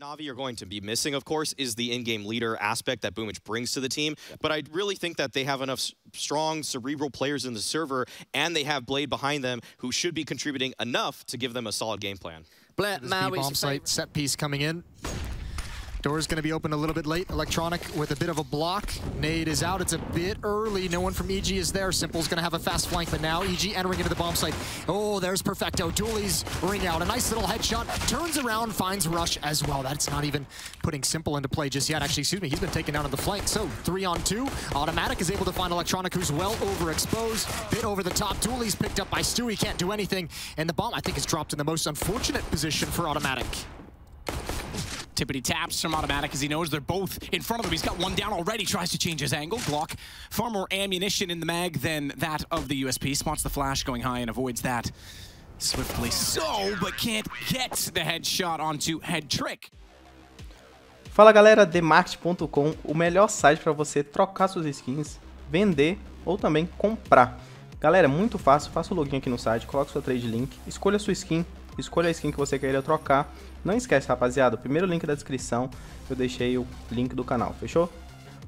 Navi are going to be missing, of course, is the in-game leader aspect that Boomich brings to the team. But I really think that they have enough strong, cerebral players in the server, and they have Blade behind them who should be contributing enough to give them a solid game plan. Blade, bomb site set piece coming in. Door's going to be open a little bit late. Electronic with a bit of a block. Nade is out. It's a bit early. No one from EG is there. Simple's going to have a fast flank, but now EG entering into the bomb site. Oh, there's Perfecto. Dualies ring out. A nice little headshot. Turns around, finds Rush as well. That's not even putting Simple into play just yet. Actually, excuse me, he's been taken down on the flank. So, three on two. Automatic is able to find Electronic, who's well overexposed. Bit over the top. Dualies picked up by Stewie. Can't do anything. And the bomb, I think, is dropped in the most unfortunate position for Automatic. Tippity taps from Automatic as he knows they're both in front of him. He's got one down already, tries to change his angle. Glock, far more ammunition in the mag than that of the USP. Spots the flash going high and avoids that swiftly so, but can't get the headshot onto Head Trick. Fala galera, TheMarket.com, o melhor site para você trocar suas skins, vender ou também comprar. Galera, muito fácil, faça o login aqui no site, coloque sua trade link, escolha sua skin, escolha a skin que você queira trocar. Não esquece, rapaziada, o primeiro link da descrição eu deixei o link do canal, fechou?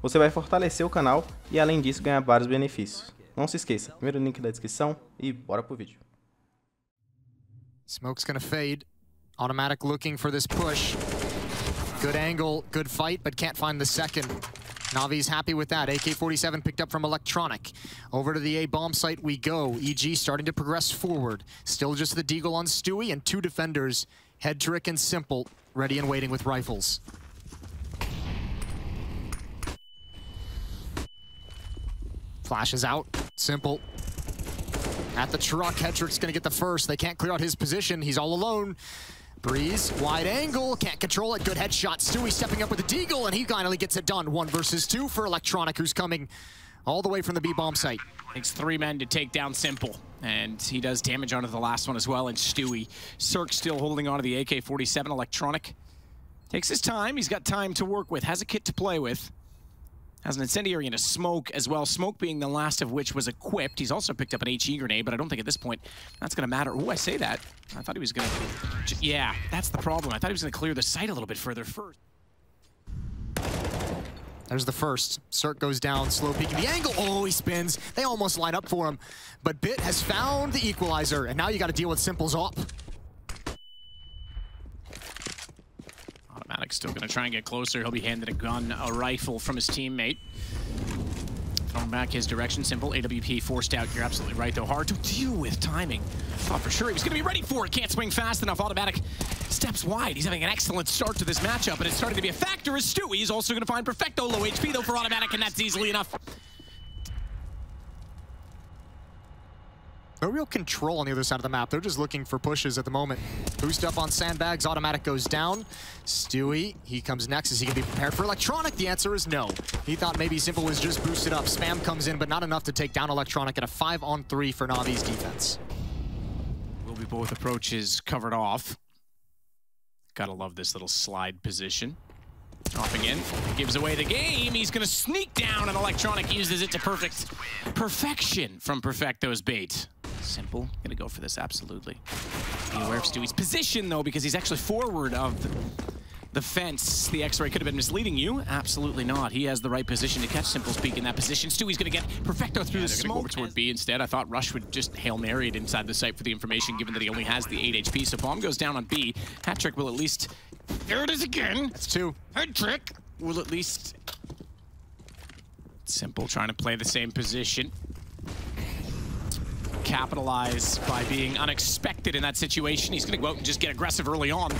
Você vai fortalecer o canal e além disso ganhar vários benefícios. Não se esqueça, primeiro link da descrição e bora pro vídeo. Smoke's gonna fade. Automatic looking for this push. Good angle, good fight, but can't find the second. Navi's happy with that. AK-47 picked up from Electronic. Over to the A-bomb site we go. EG starting to progress forward. Still just the Deagle on Stewie and two defenders, Head Trick and Simple, ready and waiting with rifles. Flashes out. Simple. At the truck, Headtrick's gonna get the first. They can't clear out his position. He's all alone. Brehze, wide angle, can't control it. Good headshot. Stewie stepping up with a deagle, and he finally gets it done. One versus two for Electronic, who's coming all the way from the B-bomb site. Takes three men to take down Simple, and he does damage onto the last one as well, and Stewie. CeRq still holding onto the AK-47 Electronic. Takes his time, he's got time to work with, has a kit to play with. Has an incendiary and a smoke as well. Smoke being the last of which was equipped. He's also picked up an HE grenade, but I don't think at this point that's going to matter. Oh, I say that. I thought he was going to... Yeah, that's the problem. I thought he was going to clear the site a little bit further first. There's the first. CeRq goes down, slow peeking the angle. Oh, he spins. They almost line up for him. But Bit has found the equalizer, and now you got to deal with Simple's op. Automatic still going to try and get closer. He'll be handed a gun, a rifle from his teammate. Throwing back his direction. Simple. AWP forced out. You're absolutely right, though. Hard to deal with timing. Thought for sure he was going to be ready for it. Can't swing fast enough. Automatic steps wide. He's having an excellent start to this matchup, and it's starting to be a factor as Stewie is also going to find Perfecto. Low HP, though, for Automatic, and that's easily enough. No real control on the other side of the map. They're just looking for pushes at the moment. Boost up on sandbags. Automatic goes down. Stewie, he comes next. Is he going to be prepared for Electronic? The answer is no. He thought maybe Simple was just boosted up. Spam comes in, but not enough to take down Electronic at a 5 on 3 for Navi's defense. Will be both approaches covered off. Gotta love this little slide position. Dropping in, gives away the game. He's gonna sneak down, and Electronic uses it to perfect perfection from Perfecto's bait. Simple, gonna go for this, absolutely. Be aware of Stewie's position, though, because he's actually forward of the, the fence. The X-ray could have been misleading you. Absolutely not. He has the right position to catch Simple's peak in that position. Stewie's gonna get Perfecto through yeah, the smoke. Go over toward B instead. I thought Rush would just Hail Mary it inside the site for the information, given that he only has the 8 HP. So Bomb goes down on B. Head Trick will at least... There it is again! That's two. Head Trick will at least... Simple trying to play the same position capitalize by being unexpected in that situation. He's going to go out and just get aggressive early on.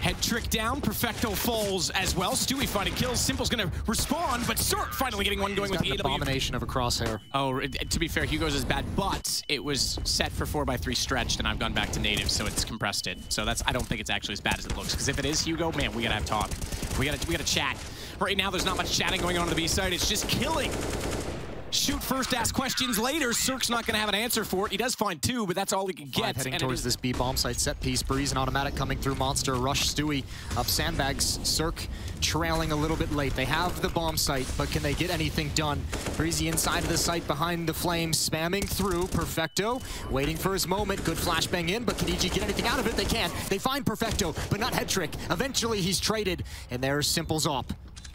Head trick down, Perfecto falls as well. Stewie finding kills. Simple's going to respond, but CeRq finally getting one going He's with the an abomination of a crosshair. Oh, to be fair, Hugo's is bad, but it was set for 4x3 stretched, and I've gone back to native, so it's compressed it. So that's I don't think it's actually as bad as it looks, because if it is Hugo, man, we got to have talk. We got to we got to chat. Right now, there's not much chatting going on on the B side. It's just killing. Shoot first, ask questions later. CeRq's not going to have an answer for it. He does find two, but that's all he can Five get. heading and towards this B bomb site set piece. Brehze and automatic coming through Monster. Rush Stewie up sandbags. CeRq trailing a little bit late. They have the bomb site, but can they get anything done? Breezy inside of the site behind the flames, spamming through. Perfecto waiting for his moment. Good flashbang in, but can EG get anything out of it? They can. They find Perfecto, but not Head Trick. Eventually he's traded, and there's Simple's op.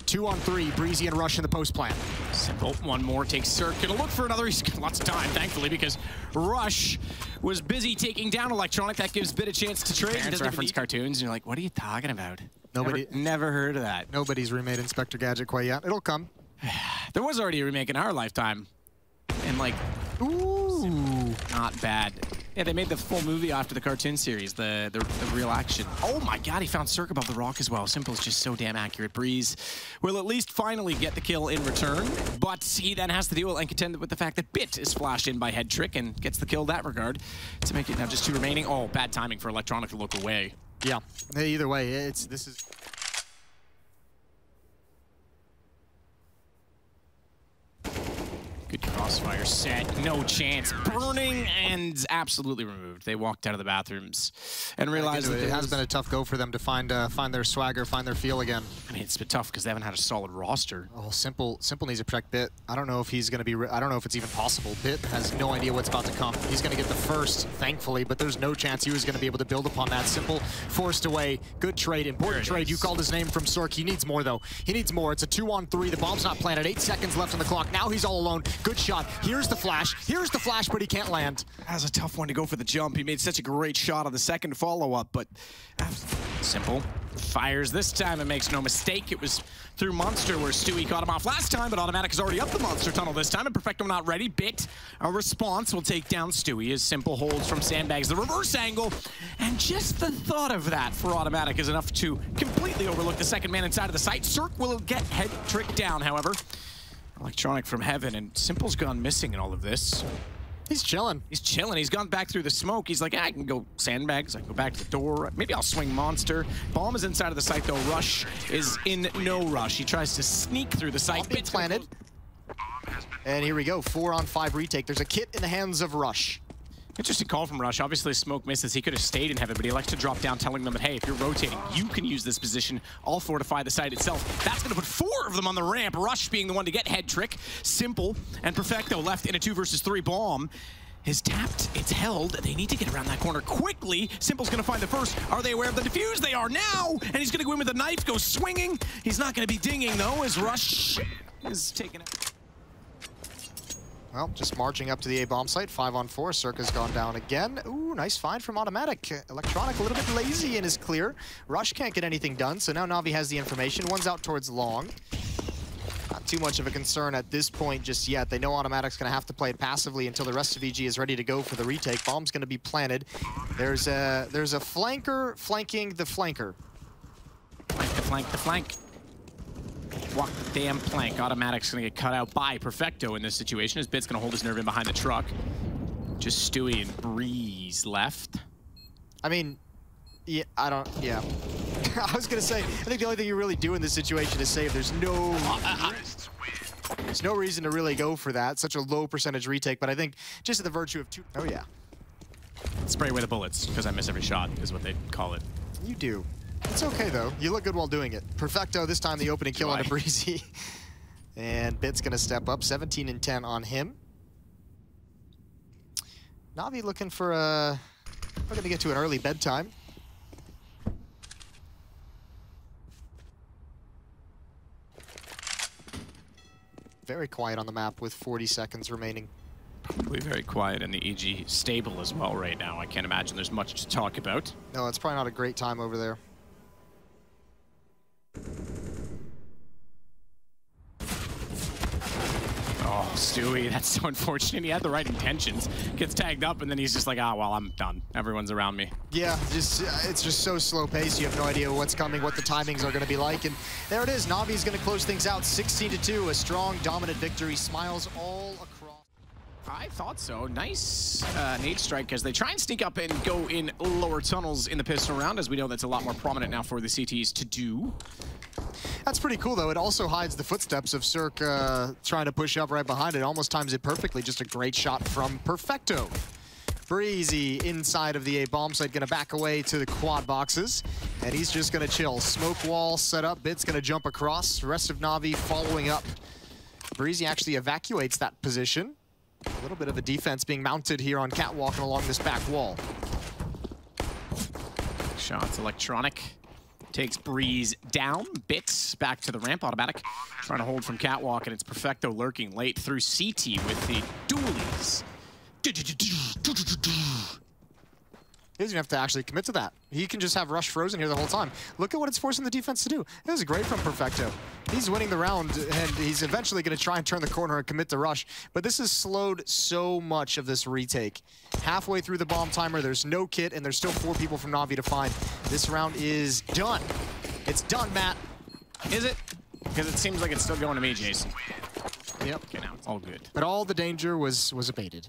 Two on three, Breezy and Rush in the post plant. Simple. One more takes CeRq. Gonna look for another. He's got lots of time, thankfully, because Rush was busy taking down Electronic. That gives Bit a chance to trade. He Parents reference cartoons, and you're like, what are you talking about? Nobody- Never, never heard of that. Nobody's remade Inspector Gadget quite yet. It'll come. There was already a remake in our lifetime. And like, Ooh. not bad. Yeah, they made the full movie after the cartoon series, the, the, the real action. Oh my god, he found CeRq above the rock as well. Simple is just so damn accurate. Brehze will at least finally get the kill in return, but he then has to deal and contend with the fact that Bit is flashed in by Head Trick and gets the kill that regard to make it now just two remaining. Oh, bad timing for Electronic to look away. Yeah. Either way, it's this is. percent, no chance. Burning and absolutely removed. They walked out of the bathrooms and realized it, it has been a tough go for them to find uh, find their swagger, find their feel again. I mean, it's been tough because they haven't had a solid roster. Oh, Simple Simple needs to protect Bit. I don't know if he's going to be, I don't know if it's even possible. Bit has no idea what's about to come. He's going to get the first, thankfully, but there's no chance he was going to be able to build upon that. Simple forced away. Good trade, important trade. Is. You called his name from CeRq. He needs more, though. He needs more. It's a two-on-three. The bomb's not planted. Eight seconds left on the clock. Now he's all alone. Good shot. Here Here's the flash. Here's the flash, but he can't land. That was a tough one to go for the jump. He made such a great shot on the second follow-up, but simple. Fires this time and makes no mistake. It was through Monster where Stewie caught him off last time, but Automatic is already up the Monster tunnel this time, and Perfecto not ready. Bit, a response will take down Stewie as Simple holds from Sandbags the reverse angle, and just the thought of that for Automatic is enough to completely overlook the second man inside of the site. CeRq will get head trick down, however. Electronic from heaven, and Simple's gone missing in all of this. He's chilling. He's chilling. He's gone back through the smoke. He's like, "Ah, I can go sandbags. I can go back to the door. Maybe I'll swing monster. Bomb is inside of the site though. Rush is in no rush. He tries to sneak through the site. Bomb being Bit's gonna planted. And here we go. Four on five retake. There's a kit in the hands of Rush. Interesting call from Rush. Obviously, smoke misses. He could have stayed in heaven, but he likes to drop down, telling them that, hey, if you're rotating, you can use this position. I'll fortify the site itself. That's going to put four of them on the ramp. Rush being the one to get head trick. Simple and Perfecto left in a two versus three bomb. Is tapped, it's held. They need to get around that corner quickly. Simple's gonna find the first. Are they aware of the defuse? They are now! And he's gonna go in with a knife, go swinging. He's not gonna be dinging though, as Rush is taking it. Well, just marching up to the A bomb site. Five on four. CeRq's gone down again. Ooh, nice find from Automatic. Electronic a little bit lazy in his clear. Rush can't get anything done, so now Navi has the information. One's out towards long. Not too much of a concern at this point just yet. They know Automatic's going to have to play it passively until the rest of EG is ready to go for the retake. Bomb's going to be planted. There's a there's a flanker flanking the flanker. Flank the flank the flank. Walk the damn plank. Automatic's gonna get cut out by Perfecto in this situation. His bit's gonna hold his nerve in behind the truck. Just Stewie and Breeze left. I mean, yeah, I don't, yeah. I was gonna say, I think the only thing you really do in this situation is save. There's no, uh, uh, uh. there's no reason to really go for that. Such a low percentage retake, but I think just at the virtue of two, oh yeah, Spray away the bullets, because I miss every shot, is what they call it. you do. It's okay though. You look good while doing it. Perfecto this time the opening kill on a breezy. and Bit's gonna step up, 17 and 10 on him. Navi looking for a, We're going to get to an early bedtime. Very quiet on the map with 40 seconds remaining. Probably very quiet in the EG stable as well right now. I can't imagine there's much to talk about. No, it's probably not a great time over there. Oh, Stewie, that's so unfortunate. He had the right intentions. Gets tagged up, and then he's just like, ah, well, I'm done. Everyone's around me. Yeah, just uh, it's just so slow paced. You have no idea what's coming, what the timings are going to be like, and there it is. Navi's going to close things out, 16 to two. A strong, dominant victory. Smiles all across. I thought so. Nice uh, nade strike as they try and sneak up and go in lower tunnels in the pistol round. As we know, that's a lot more prominent now for the CTs to do. That's pretty cool, though. It also hides the footsteps of CeRq uh, trying to push up right behind it. Almost times it perfectly. Just a great shot from Perfecto. Breezy inside of the A bomb site, gonna back away to the quad boxes, and he's just gonna chill. Smoke wall set up, Bit's gonna jump across, rest of Na'Vi following up. Breezy actually evacuates that position. A little bit of a defense being mounted here on Catwalk and along this back wall. Shots electronic. Takes Brehze down. Bits back to the ramp. Automatic. Trying to hold from Catwalk, and it's Perfecto lurking late through CT with the dualies. He doesn't even have to actually commit to that. He can just have Rush frozen here the whole time. Look at what it's forcing the defense to do. This is great from Perfecto. He's winning the round, and he's eventually going to try and turn the corner and commit to Rush. But this has slowed so much of this retake. Halfway through the bomb timer, there's no kit, and there's still four people from Na'Vi to find. This round is done. It's done, Matt. Is it? Because it seems like it's still going to me, Jason. Yep. Okay, now it's all good. But all the danger was was abated.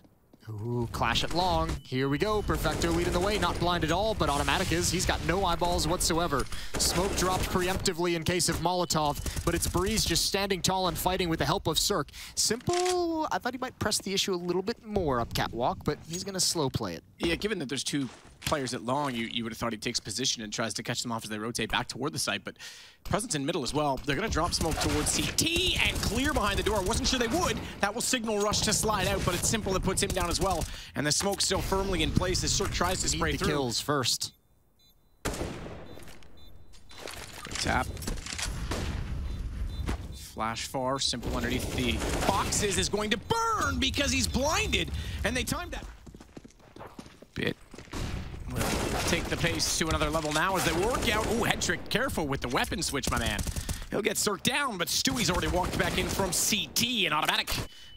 Ooh, clash it long. Here we go. Perfecto leading the way. Not blind at all, but Automatic is. He's got no eyeballs whatsoever. Smoke dropped preemptively in case of Molotov, but it's Brehze just standing tall and fighting with the help of CeRq. Simple, I thought he might press the issue a little bit more up Catwalk, but he's going to slow play it. Yeah, given that there's two players at long, you, you would have thought he takes position and tries to catch them off as they rotate back toward the site, but presence in middle as well. They're going to drop smoke towards CT and clear behind the door. Wasn't sure they would. That will signal Rush to slide out, but it's simple that puts him down as well. And the smoke's still firmly in place as CeRq tries to spray Need the through. kills first. Tap. Flash far, simple underneath the boxes is going to burn because he's blinded, and they timed that. Bit take the pace to another level now as they work out. Ooh, head trick, careful with the weapon switch, my man. He'll get CeRq down, but Stewie's already walked back in from CT, and automatic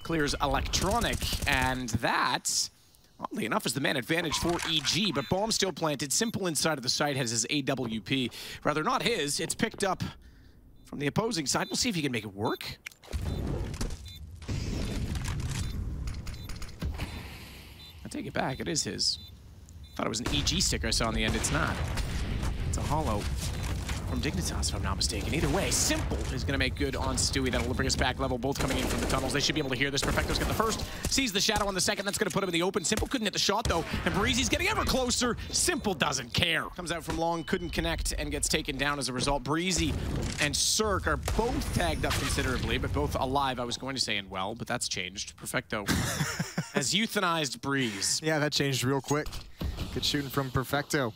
clears electronic, and that, oddly enough, is the man advantage for EG, but bomb still planted. Simple inside of the site has his AWP. Rather not his, it's picked up from the opposing side. We'll see if he can make it work. I take it back, it is his. Thought it was an EG sticker I saw on the end, it's not. It's a hollow from Dignitas, if I'm not mistaken. Either way, Simple is going to make good on Stewie. That'll bring us back level, both coming in from the tunnels. They should be able to hear this. Perfecto's got the first, sees the shadow on the second. That's going to put him in the open. Simple couldn't hit the shot, though, and Breezy's getting ever closer. Simple doesn't care. Comes out from long, couldn't connect, and gets taken down as a result. Breezy and CeRq are both tagged up considerably, but both alive, I was going to say, and well, but that's changed. Perfecto has euthanized Brehze. Yeah, that changed real quick. Good shooting from Perfecto.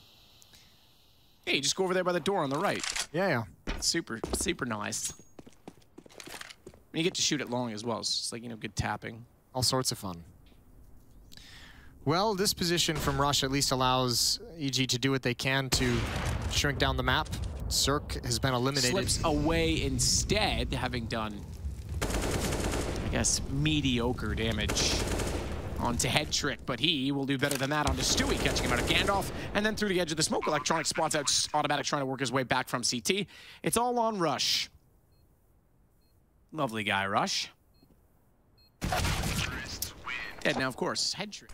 Hey, just go over there by the door on the right. Yeah, yeah. Super, super nice. And you get to shoot it long as well. It's like, you know, good tapping. All sorts of fun. Well, this position from Rush at least allows EG to do what they can to shrink down the map. CeRq has been eliminated. Slips away instead, having done, I guess, mediocre damage onto Head Trick, but he will do better than that onto Stewie, catching him out of Gandalf, and then through the edge of the smoke. Electronic spots out Automatic trying to work his way back from CT. It's all on Rush. Lovely guy, Rush. Dead now, of course. Head Trick.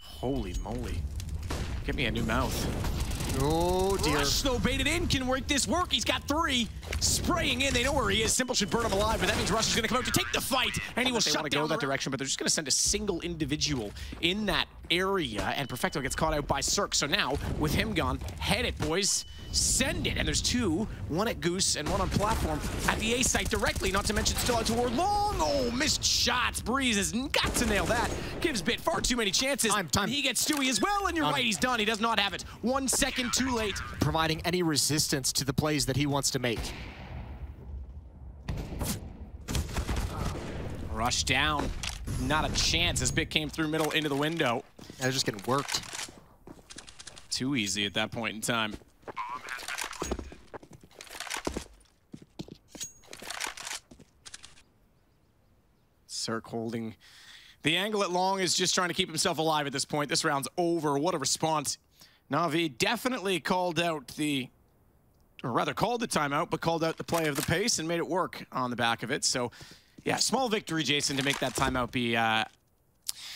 Holy moly. Get me a new mouth. Oh, dear. Rush, though, baited in, can work this work. He's got three. Spraying in, they know where he is. Simple should burn him alive, but that means Rush is going to come out to take the fight, and he will shut down. they want to go that direction, but they're just going to send a single individual in that area, and Perfecto gets caught out by CeRq. So now, with him gone, head it, boys. Send it. And there's two, one at Goose and one on platform at the A site directly, not to mention still out toward long. Oh, missed shots. Brehze has got to nail that. Gives Bit far too many chances. Time, time. He gets Stewie as well, and you're Um, right, he's done. He does not have it. One second too late. Providing any resistance to the plays that he wants to make. Rush down. Not a chance as Bit came through middle into the window. They're just getting worked. Too easy at that point in time. CeRq holding the angle at long is just trying to keep himself alive at this point. This round's over. What a response. Navi definitely called out the, or rather called the timeout, but called out the play of the pace and made it work on the back of it. So, yeah, small victory, Jason, to make that timeout be uh,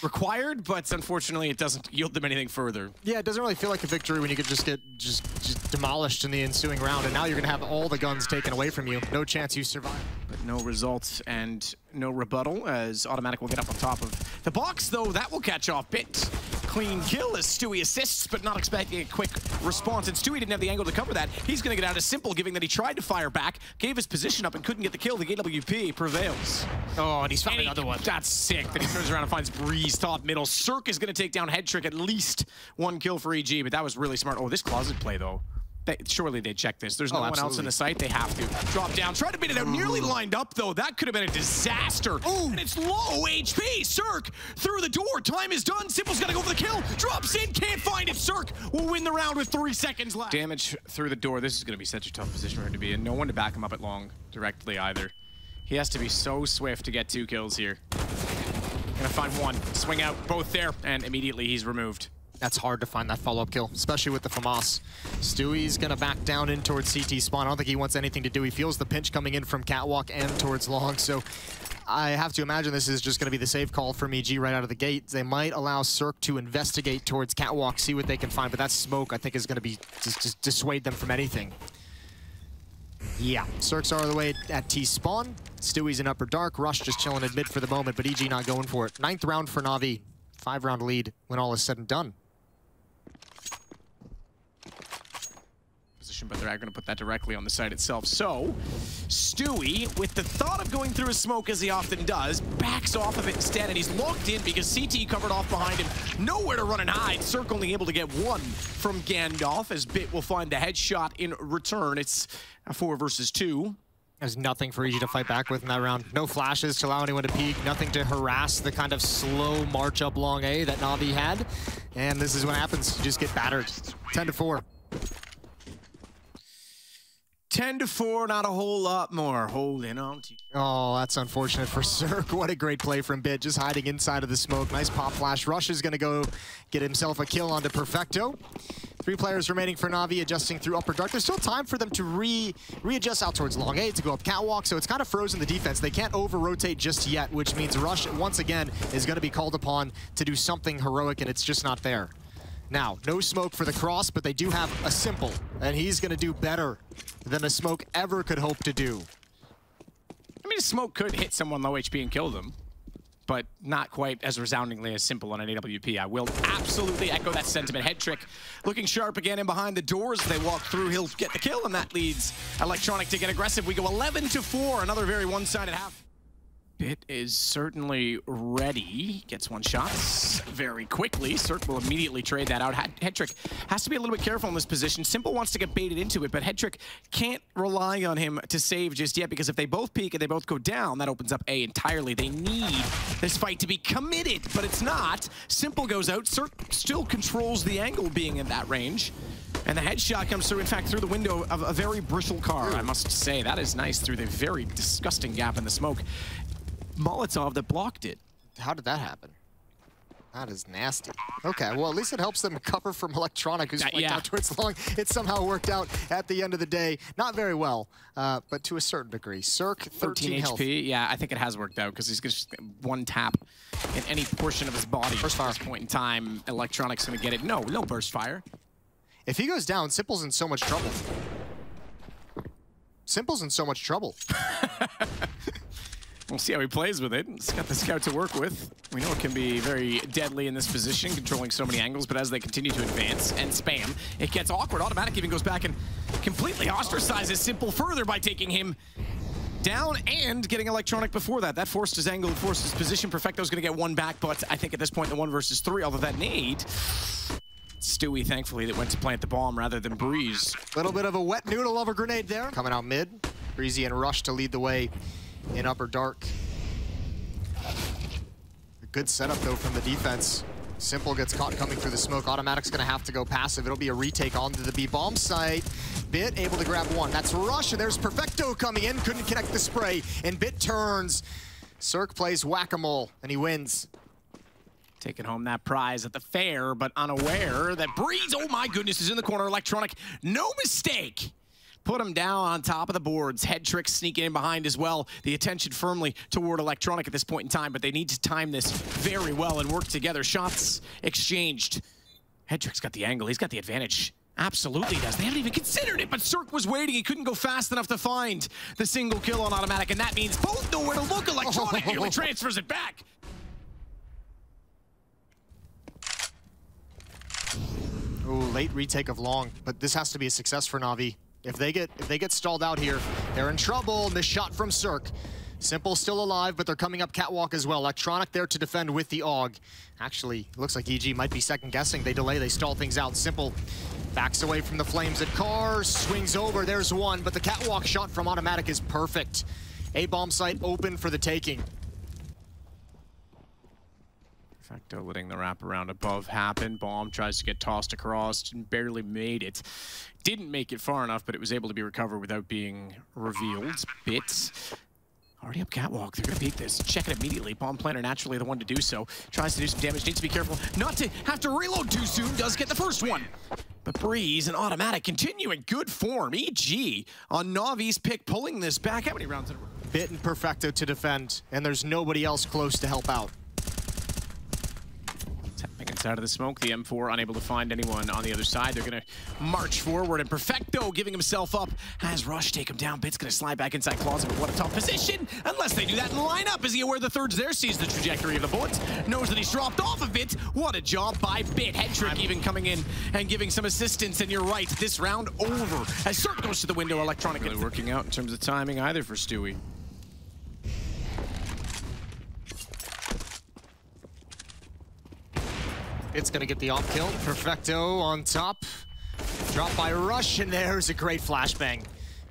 required, but unfortunately it doesn't yield them anything further. Yeah, it doesn't really feel like a victory when you could just get just, just demolished in the ensuing round, and now you're going to have all the guns taken away from you. No chance you survive. But no results and no rebuttal as Automatic will get up on top of the box, though that will catch off Bit. Clean kill as Stewie assists, but not expecting a quick response. And Stewie didn't have the angle to cover that. He's going to get out as simple, given that he tried to fire back, gave his position up, and couldn't get the kill. The AWP prevails. Oh, and he's found And he- another one. That's sick. Then he turns around and finds Brehze top middle. CeRq is going to take down Head Trick, at least one kill for EG, but that was really smart. Oh, this closet play, though. They, surely they check this. There's oh, no Oh, one else in the site. They have to. Drop down. Try to beat it out. Nearly lined up, though. That could have been a disaster. Ooh. And it's low HP. CeRq through the door. Time is done. Simple's got to go for the kill. Drops in. Can't find it. CeRq will win the round with three seconds left. Damage through the door. This is going to be such a tough position for him to be in. No one to back him up at long directly either. He has to be so swift to get two kills here. Gonna find one. Swing out. Both there. And immediately he's removed. That's hard to find that follow-up kill, especially with the FAMAS. Stewie's gonna back down in towards CT spawn. I don't think he wants anything to do. He feels the pinch coming in from Catwalk and towards Long, so I have to imagine this is just gonna be the save call from EG right out of the gate. They might allow CeRq to investigate towards Catwalk, see what they can find, but that smoke I think is gonna be just, just dissuade them from anything. Yeah, Cirques are the way at T-spawn. Stewie's in upper dark. Rush just chilling in mid for the moment, but EG not going for it. Ninth round for Navi. Five round lead when all is said and done. But they're not going to put that directly on the site itself. So, Stewie, with the thought of going through a smoke as he often does, backs off of it instead, and he's locked in because CT covered off behind him. Nowhere to run and hide. CeRq only able to get one from Gandalf, as Bit will find the headshot in return. It's a four versus two. There's nothing for EG to fight back with in that round. No flashes to allow anyone to peek, nothing to harass the kind of slow march up long A that Navi had. And this is what happens. You just get battered. 10 to 4. 10 to 4, not a whole lot more. Holding on to Oh, that's unfortunate for CeRq. What a great play from Bit, just hiding inside of the smoke. Nice pop flash. Rush is going to go get himself a kill onto Perfecto. Three players remaining for Navi, adjusting through upper dark. There's still time for them to re readjust out towards long A to go up catwalk, so it's kind of frozen the defense. They can't over-rotate just yet, which means Rush, once again, is going to be called upon to do something heroic, and it's just not there. Now, no smoke for the cross, but they do have a simple, and he's going to do better than a smoke ever could hope to do. I mean, a smoke could hit someone low HP and kill them, but not quite as resoundingly as simple on an AWP. I will absolutely echo that sentiment. Head trick looking sharp again in behind the doors. They walk through, he'll get the kill, and that leads Electronic to get aggressive. We go 11 to 4, another very one-sided half. Bit is certainly ready. Gets one shot very quickly. CeRq will immediately trade that out. Headtrick has to be a little bit careful in this position. Simple wants to get baited into it, but Headtrick can't rely on him to save just yet because if they both peek and they both go down, that opens up A entirely. They need this fight to be committed, but it's not. Simple goes out. CeRq still controls the angle being in that range. And the headshot comes through, in fact, through the window of a very bristle car, I must say. That is nice through the very disgusting gap in the smoke. Molotov that blocked it. How did that happen? That is nasty. Okay, well, at least it helps them cover from Electronic, who's Uh, yeah. out towards long. It somehow worked out at the end of the day. Not very well, uh, but to a certain degree. CeRq, 13, 13 health. HP. Yeah, I think it has worked out because he's just one tap in any portion of his body. Burst fire. At this point in time, Electronic's going to get it. No, no burst fire. If he goes down, Simple's in so much trouble. Simple's in so much trouble. We'll see how he plays with it. He's got the scout to work with. We know it can be very deadly in this position, controlling so many angles, but as they continue to advance and spam, it gets awkward. Automatic even goes back and completely ostracizes Simple further by taking him down and getting Electronic before that. That forced his angle, forced his position. Perfecto's going to get one back, but I think at this point, the one versus three, although that need, Stewie, thankfully, that went to plant the bomb rather than Brehze. Little bit of a wet noodle of a grenade there. Coming out mid. Breezy and Rush to lead the way in upper dark. A good setup, though, from the defense. Simple gets caught coming through the smoke. Automatic's gonna have to go passive. It'll be a retake onto the B bomb site. Bit able to grab one. That's Rush, and there's Perfecto coming in. Couldn't connect the spray, and Bit turns. CeRq plays whack-a-mole, and he wins. Taking home that prize at the fair, but unaware that Brehze, oh my goodness, is in the corner. Electronic, no mistake. Put him down on top of the boards. Head trick sneaking in behind as well. The attention firmly toward Electronic at this point in time, but they need to time this very well and work together. Shots exchanged. Headtrick's got the angle. He's got the advantage. Absolutely does. They haven't even considered it, but CeRq was waiting. He couldn't go fast enough to find the single kill on automatic, and that means both know where to look. Electronic nearly transfers it back. Ooh, late retake of long, but this has to be a success for Na'Vi. If they get if they get stalled out here, they're in trouble. Miss shot from CeRq. Simple still alive, but they're coming up catwalk as well. Electronic there to defend with the AUG. Actually, looks like EG might be second guessing. They delay, they stall things out. Simple backs away from the flames at car, swings over, there's one, but the catwalk shot from automatic is perfect. A bomb site open for the taking. Perfecto letting the wraparound above happen. Bomb tries to get tossed across, and barely made it. Didn't make it far enough, but it was able to be recovered without being revealed. Bits. Already up catwalk, they're gonna beat this. Check it immediately. Bomb planner naturally the one to do so. Tries to do some damage, needs to be careful not to have to reload too soon. Does get the first one. But Brehze and Automatic continue in good form. EG on Navi's pick, pulling this back. How many rounds in a row? Bit and Perfecto to defend, and there's nobody else close to help out. Inside of the smoke, the M4 unable to find anyone on the other side. They're going to march forward, and Perfecto giving himself up has Rush take him down. Bit's going to slide back inside Closet, but what a tough position. Unless they do that in lineup. Is he aware the third's there? Sees the trajectory of the bullets. Knows that he's dropped off a bit. What a job by Bit. Head trick even coming in and giving some assistance. And you're right, this round over. As CeRq goes to the window, Electronic really working out in terms of timing either for Stewie. It's gonna get the off kill. Perfecto on top. Drop by Rush, and there's a great flashbang.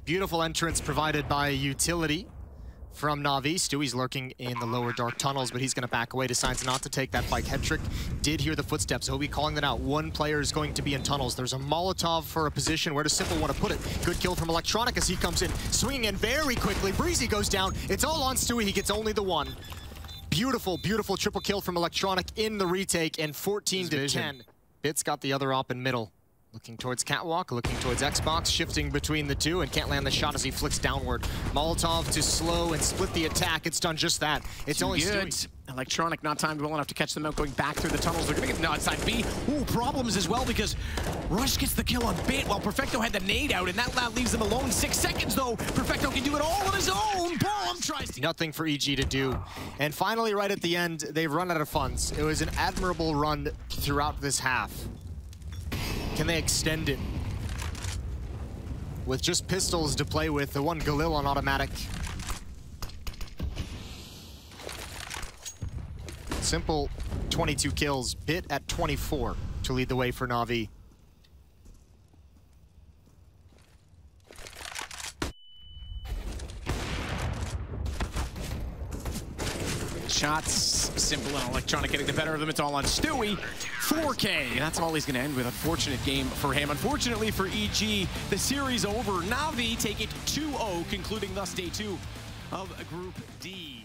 Beautiful entrance provided by Utility from Na'Vi. Stewie's lurking in the lower dark tunnels, but he's going to back away. Decides not to take that fight. Headtrick did hear the footsteps. He'll be calling that out. One player is going to be in tunnels. There's a Molotov for a position. Where does Simple want to put it? Good kill from Electronic as he comes in, swinging in very quickly. Breezy goes down. It's all on Stewie. He gets only the one. Beautiful, beautiful triple kill from Electronic in the retake and 14 His to vision. 10. Bits got the other op in middle. Looking towards Catwalk, looking towards Xbox, shifting between the two and can't land the shot as he flicks downward. Molotov to slow and split the attack. It's done just that. It's Too only good. Stewie. Electronic not timed well enough to catch them out going back through the tunnels. They're to get no, outside B. Ooh, problems as well because Rush gets the kill on Bit while Perfecto had the nade out and that leaves them alone. Six seconds though. Perfecto can do it all on his own. Bomb tries to... Nothing for EG to do. And finally, right at the end, they've run out of funds. It was an admirable run throughout this half. Can they extend it? With just pistols to play with, the one Galil on automatic. Simple 22 kills, Bit at 24 to lead the way for Na'Vi. Shots, simple and electronic getting the better of them. It's all on Stewie. 4K. That's all he's going to end with. Unfortunate game for him. Unfortunately for EG, the series over. Navi take it 2-0, concluding thus day two of Group D.